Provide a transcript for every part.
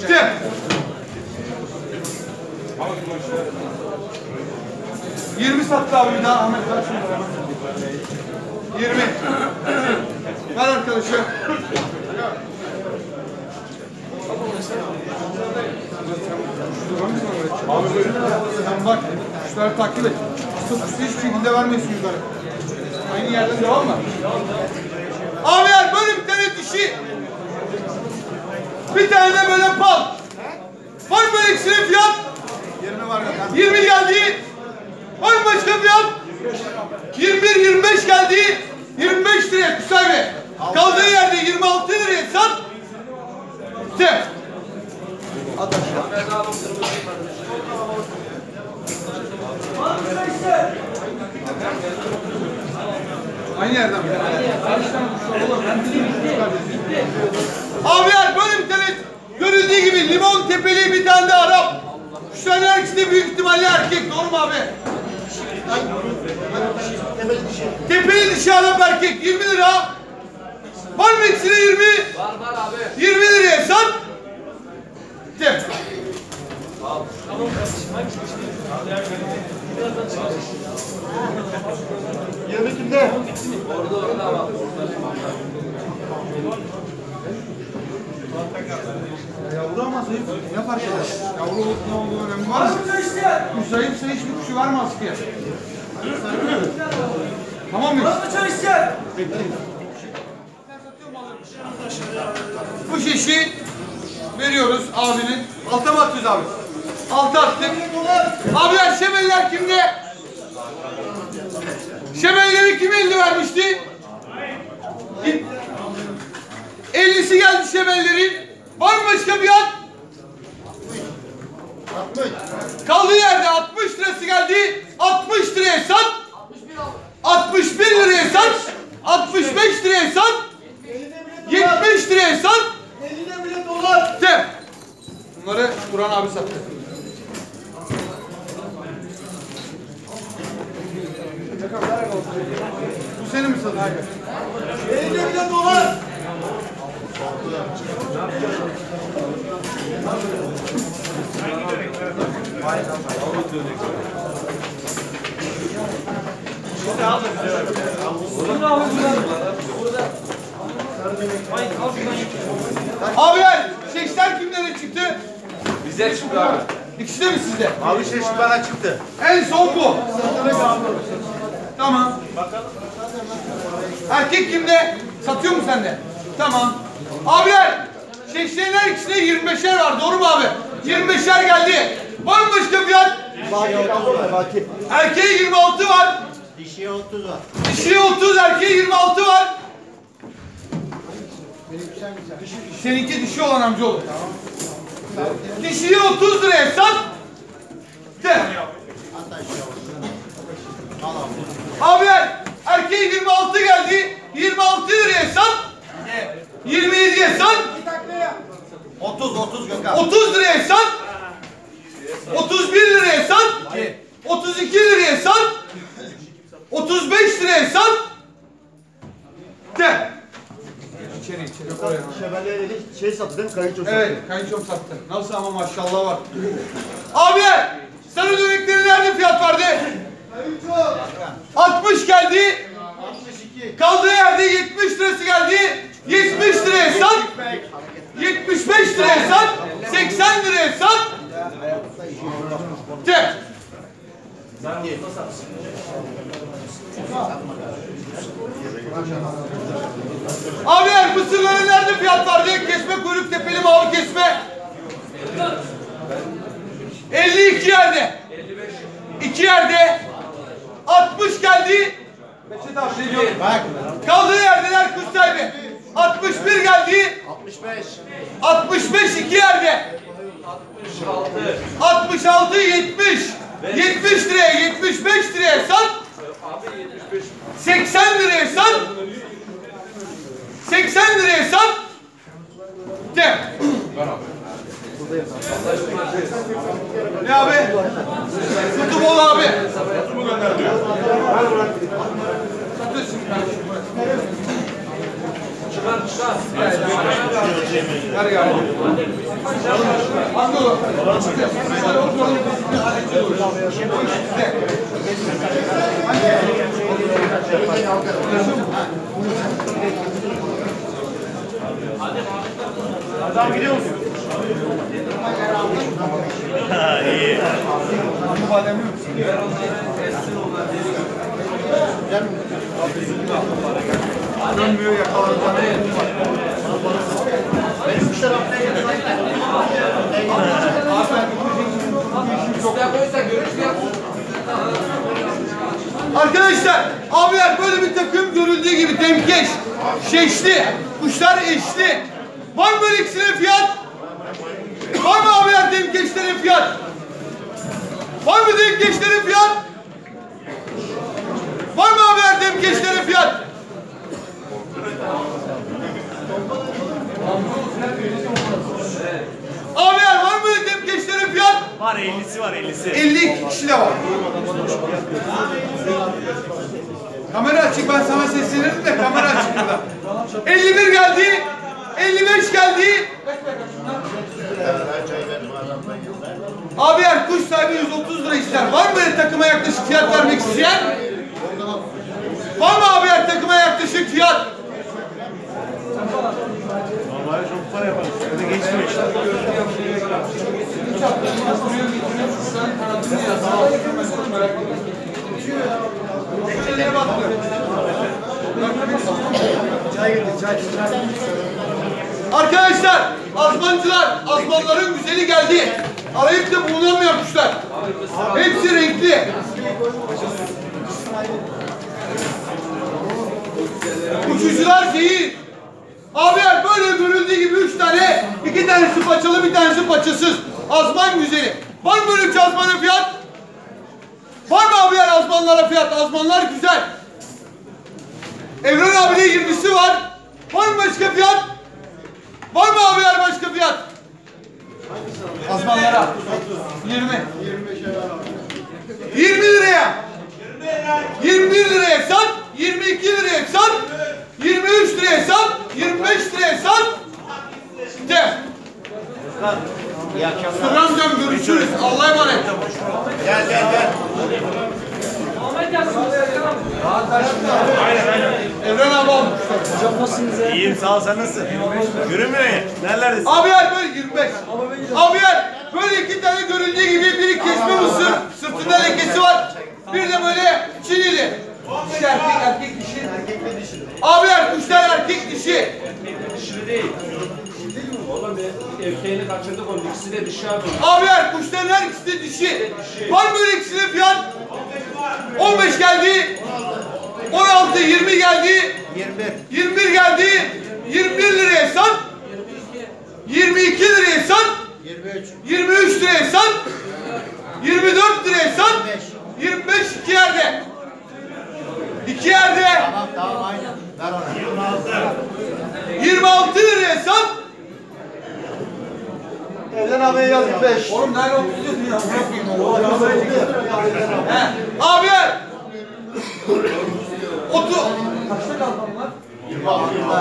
Step. Yirmi sattı abi bir daha Ahmet ver şunu. Yirmi. Ver arkadaşı. Abi Sen bak, kuşları takip et. Kuşu kuşu hiçbir şekilde vermiyorsun yukarı. Aynı yerden devam mı? Abiler bir tane dişi. Bir tane de böyle pal. Var mı böyle ikisinin fiyat? 20 var. 20 geldi. Var mı başka fiyat? 21, 25 geldi. 25 liraya Kusay Bey. Kaldığı yerde 26 liraya sat. Step. Aynı yerden mi? Abiler böyle bir tane görüldüğü gibi limon tepeli bir tane de Arap. Kuşların her ikisi de büyük ihtimalle erkek. Doğru mu abi? Tepeli dişi Arap erkek 20 lira. Var mı ikisine 20? Var var abi. 20 liraya sat. Tep. Yirmi kimde? Yavru ama zayıf. Ne fark eder? Yavru olup ne olduğu önemli var mı? Zayıfsa hiçbir kuşu verme askıya. Tamam mıyız? Bu şişi veriyoruz abinin. Alta mı atıyoruz abi? Alta attık. Abiler şebeller kimde? Şebelleri kim elde vermişti? 50'si geldi şebellerin. Var mı başka bir at? Kaldığı yerde 60 lirası geldi. 60 liraya sat. 61 liraya sat. 65 liraya sat. 70 liraya sat. Eline bile dolar. De. Bunları Kur'an abi sattı. Bu senin mi? Hayır. Eline bile dolar. Abiler, şeşler kimlere çıktı? Bize çıktı abi. İkisi de mi sizde? Abi şu bana çıktı. En son bu. Tamam. Erkek kimde? Satıyor mu sende? Tamam. Abiler, şeşlerin her ikisinde 25'er var. Doğru mu abi? 25'er geldi. Var mı başka fiyat? Erkeğe 26 var. Dişiye 30 var. Dişiye 30, erkeğe 26 var. Seninki dişi olan amcaoğlu. Dişiye 30 liraya sat. De. Abiler erkeğe 26 geldi. 26 liraya sat. 27'ye sat. 30 30 Gökhan. 30 liraya sat. 31 liraya sat. 32 liraya sat. 35 liraya sat. De. İçeri içeri oraya. Şebeleri şey sattı değil mi? Kayınço Evet, kayınçom sattı. Nasıl ama maşallah var. Abi, sarı dönekleri nerede fiyat vardı? 60 geldi. 62. Kaldığı yerde 70 lirası geldi. 70 liraya sat. 75 liraya sat. 80 liraya sat. De. Abiler mısırların nerede fiyat vardı? Kesme kuyruk tepeli mavi kesme. 52 yerde. 2 yerde. 60 geldi. Beşet abi ne diyor? Bak. Kaldığı yerdeler kuş sahibi. 61 geldi. 65. 65 iki yerde. 66 70. 70 liraya 75 liraya sat. 80 liraya sat. 80 liraya sat. De. Ne abi? Futbol abi. Satıyorsun. Ver gari. Hadi oğlum. Şöyle oturalım. Adam gidiyor musun? Ha iyi. Dönmüyor yakalanacağını. Arkadaşlar, abiler böyle bir takım görüldüğü gibi demkeş, şeşli, kuşlar eşli. Var mı ikisinin fiyat? Var mı abiler demkeşlerin fiyat? Var mı demkeşlerin fiyat? Var mı abiler demkeşlerin fiyat? Abiler var mı böyle demkeşlerin fiyat? Var 50'si var 50'si. 52 kişi de var. Kamera açık ben sana seslenirim de kamera açık burada. 51 geldi. 55 geldi. Abi yer kuş sahibi 130 lira ister. Var mı böyle takıma yaklaşık fiyat vermek isteyen? Var mı abi yer takıma yaklaşık fiyat? Vallahi çok para yaparız. Geçmiyor işte. Arkadaşlar, azmancılar, azmanların güzeli geldi. Arayıp da bulunamayan. Hepsi renkli. Uçucular zehir. Abiler böyle görüldüğü gibi üç tane, iki tanesi paçalı, bir tanesi paçasız. Azman güzeli. Var mı böyle üç azmanın fiyat? Var mı abiler azmanlara fiyat? Azmanlar güzel. Evren abide 20'si var. Var mı başka fiyat? Var mı abiler başka fiyat? Azmanlara. 20. 20 liraya. 21 liraya sat. 22 liraya sat. 23 liraya sat. 25 liraya sat. De. İyi akşamlar. Görüşürüz. Allah'a emanet. Gel gel gel. Evren abi almışlar. İyiyim sağ ol sen nasılsın? Görünmüyor ya. Nerelerdesin? Abiyer böyle 25. Abiyer böyle iki tane görüldüğü gibi biri kesme mısır, sırtında lekesi var. Bir de böyle çinili. Dişi erkek, erkek dişi. Abiyer kuşlar erkek dişi. Dişili değil. Erkeğini kaçırdık onun ikisi de dişi abi. Abiyer kuşların her ikisi de dişi. Var mı böyle ikisinin fiyat? 15 geldi. 16, 20 geldi. 21. 21 geldi. 21 liraya sat. 22 liraya sat. 23. 23 liraya sat. 24 liraya sat. 25 iki yerde. İki yerde. Tamam tamam aynı. Ver ona. 26. 26 liraya sat. Evden abiye yazık 5. Oğlum nerede 30 dedin ya? Abi. 30. Kaçta kaldı onlar?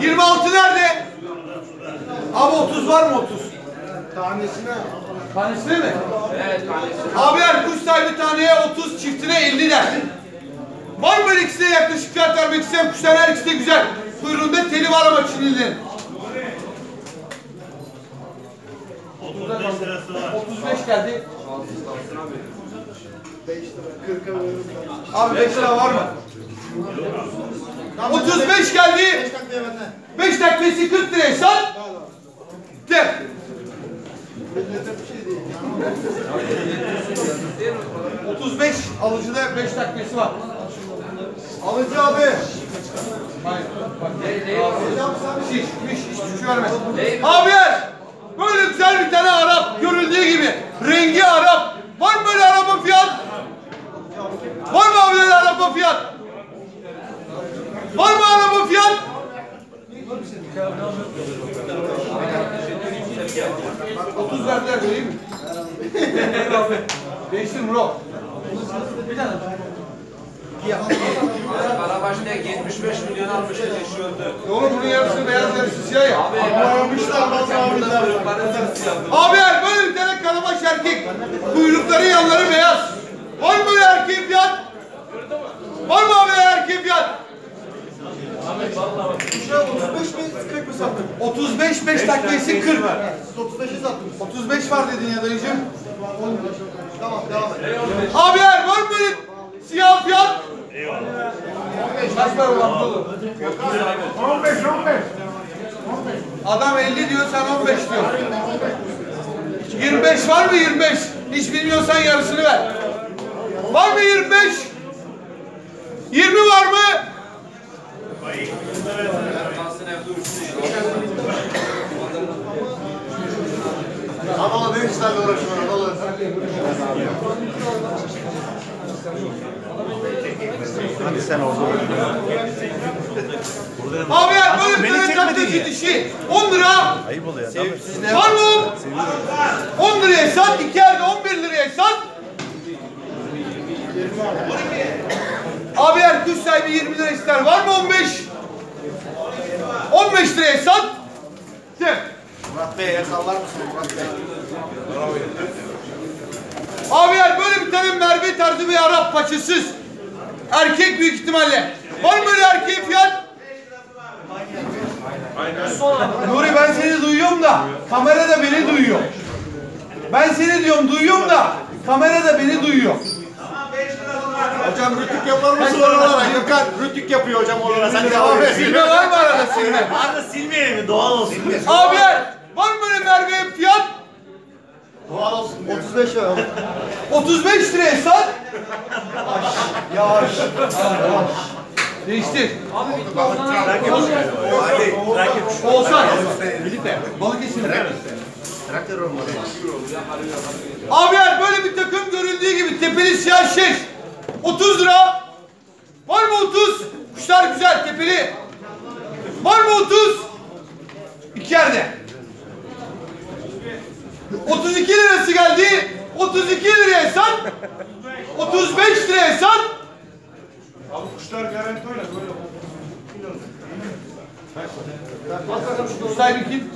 26 nerede? Abi 30 var mı 30? Tanesine. Tanesine mi? Evet tanesi. Abiler kuş sahibi taneye 30, çiftine 50 der. Var mı böyle ikisine yaklaşık fiyat vermek isteyen kuşlar her ikisi de güzel. Kuyruğunda teli var ama Çinlilerin. 35 lirası var. 35 geldi. Abi 5 lira var mı? 35 geldi. 5 dakikası 40 liraya sat. De. Otuz beş alıcıda 5 dakikası var. Alıcı abi. Hayır. Bak, Şiş, miş, hiç güç vermez. Abiler, böyle güzel bir tane Arap görüldüğü gibi. Rengi Arap. Var mı böyle araba fiyat? Var mı abiler araba fiyat? Var mı araba fiyat? 30 verdiler vereyim mi? Değiştir bro. Bir tane. Karabaş'ta 75 milyon almıştı eşi öldü. E Oğlum bunun yarısı beyaz yarısı siyah ya. Abi kuyrukları zırt yaptı. Abi er böyle bir tane karabaş erkek. Kuyrukları yanları beyaz. Var mı böyle erkeğin fiyat? Var mı abi erkeğin fiyat? 35 mi 40 mı sattın? 35 5 takviyesi 40. Siz 35'i sattınız. 35 var dedin ya dayıcım. Tamam devam et. Abiler var mı böyle siyah fiyat? Kaç para ulan dolu? 15 15. Adam 50 diyor sen 15 diyor. 25 var mı 25? Hiç bilmiyorsan yarısını ver. Var mı 25? 20 var mı? Ama o ne işlerle uğraşıyorlar oğlum. Hadi sen orada Abiler böyle bir beni tane çekmedin tatlıcı dişi. 10 lira. Ayıp oluyor. Sevimsiz Var mı? 10 liraya sat, iki yerde 11 liraya sat. Abiler kuş sahibi 20 lira ister. Var mı 15? 15 liraya sat. Gel. Murat Bey el sallar mısın Murat Bey? Abiler böyle bir tane Merve tarzı bir Arap paçasız. Erkek büyük ihtimalle. Var mı böyle erkeğin fiyat? Nuri ben seni duyuyorum da kamera da beni duyuyor. Ben seni diyorum duyuyorum da kamera da beni duyuyor. Hocam rütük yapar mısın oralara? Gökhan rütük yapıyor hocam oralara. Sen devam et. Silme var mı arada silme? Arada silmeyelim mi? Doğal olsun. Abiler var mı böyle Merve fiyat? Doğal olsun. 35 lira. 35 liraya sat. Yavaş. Değiştir. Hadi. Oğuzhan. Birlikte. Balıkesir. Traktör olmadı. Abiler böyle bir takım görüldüğü gibi tepeli siyah şeş. 30 lira. Var mı 30? Kuşlar güzel tepeli. Var mı 30? İki yerde. 32 lirası geldi. 32 liraya sat. 35 liraya sat. Kuş sahibi kim?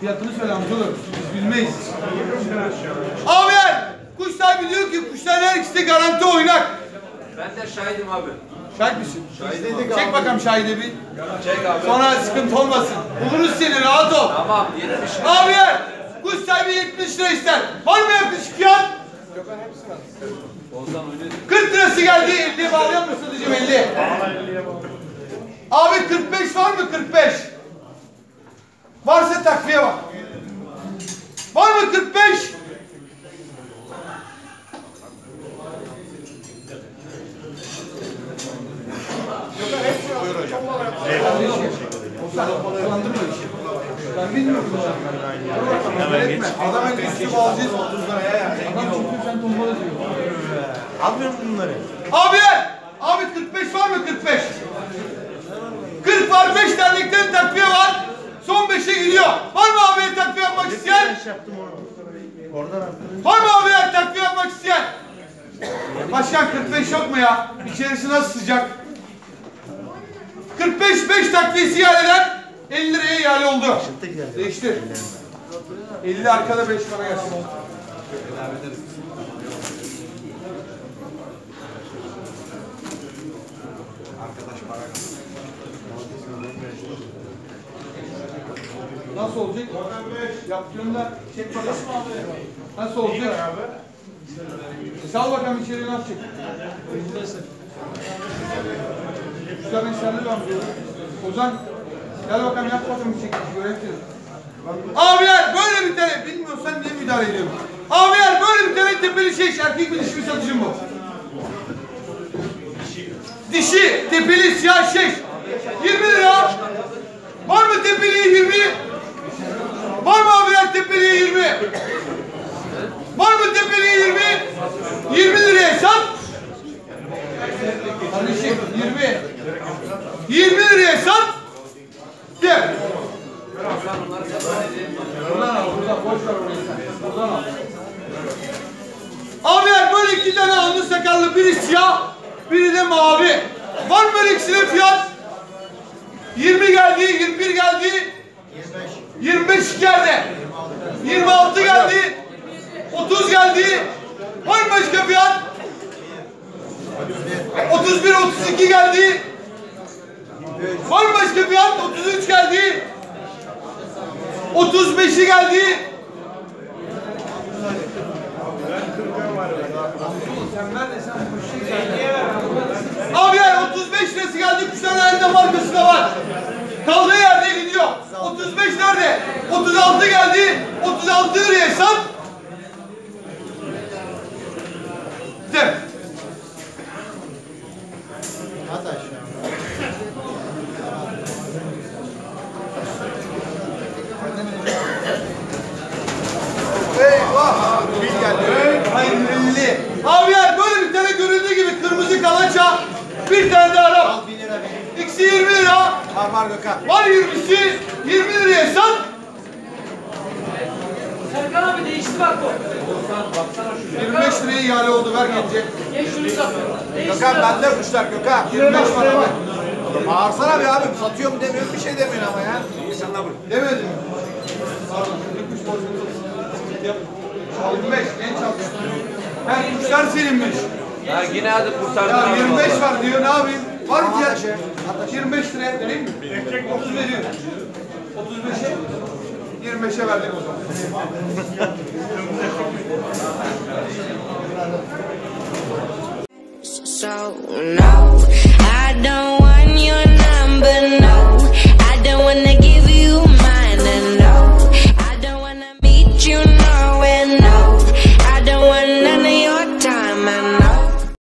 Fiyatını söyle amcalar. Biz bilmeyiz. Abiler kuş sahibi diyor ki kuşların her ikisi de garanti oynak. Ben de şahidim abi. Şahit misin? Şahidedik Çek bakalım şahide bir. Çek abi. Sonra sıkıntı olmasın. Buluruz seni rahat ol. Tamam 70 Abiler kuş sahibi 70 lira ister. Var mı yaklaşık fiyat? Ozan öyle 40 lirası geldi. 50'ye bağlıyor musun satıcım 50? Abi 45 var mı 45? Varsa takviye var. Var mı 45? Ben bilmiyorum hocam. Hemen geç. Adam en üstü alacağız 30 liraya yani. Adam çünkü sen tombala diyor. Almıyorum bunları. Abiler! Abi 45 var mı 45? 40 var 5 dernekten takviye var. Son 5'e gidiyor. Var mı abiye takviye yapmak isteyen? yaptım onu. Oradan arttırın. Var mı abiler takviye yapmak isteyen? Başkan 45 yok mu ya? İçerisi nasıl sıcak? 45 5 takviyesi ihaleden 50 liraya ihale oldu. Değiştir. 50 arkada 5 para gelsin. Nasıl olacak? Yaptığında çek bakalım. Nasıl olacak? Sal bakalım içeriye nasıl çek? Şuradan eserli ben diyorum. Ozan gel bakalım yap bakalım bir çekiş görelim. Abiler böyle bir tane bilmiyorsan niye müdahale ediyorum? Abiler böyle bir tane tepeli şey erkek mi dişi mi satıcım bu? Dişi tepeli siyah şey 20 lira. Var mı tepeliye 20? Var mı abiler tepeliye 20? Var mı tepeliye 20? 20 liraya sat. Kardeşim 20. 20 liraya sat. Gel. Buradan al, ver böyle iki tane alnı sakallı biri siyah, biri de mavi. Var mı böyle ikisinin fiyat? 20 geldi, 21 geldi. 25 geldi. 26 geldi. 30 geldi. Var mı başka fiyat? 31, 32 geldi. Var mı başka fiyat? 33 geldi. 35'i geldi. Abi yani 35 lirası geldi. Kuşların elinde markası da var. Kaldığı yerde gidiyor. 35 nerede? 36 geldi. 36 liraya sat. Aşağı. Eyvah! Bil geldi. Hayırlı. Abiler böyle bir tane görüldüğü gibi kırmızı kalaça. Bir tane de Arap. Al 1 lira benim. İkisi 20 lira. Var var Gökhan. Var 20'si 20 liraya sat. Serkan abi değişti bak bu. 25 liraya ihale oldu ver gelecek. Geç şunu sat. Gökhan bende kuşlar Gökhan. 25 var abi. Bağırsana bir abi. Satıyorum demiyorum bir şey demiyorsun ama ya. İnsanlar bu. Demedim. Pardon. bir kuş bozuldu. Yap. 25 genç almış. Her kuşlar seninmiş. Ya yine hadi kurtardın. Ya abi 25 vallahi. var diyor ne yapayım? Var mı ataşı. 25 liraya vereyim mi? 30 veriyorum. 35'e 25'e verdik o zaman. So no, I don't want your number. No, I don't wanna get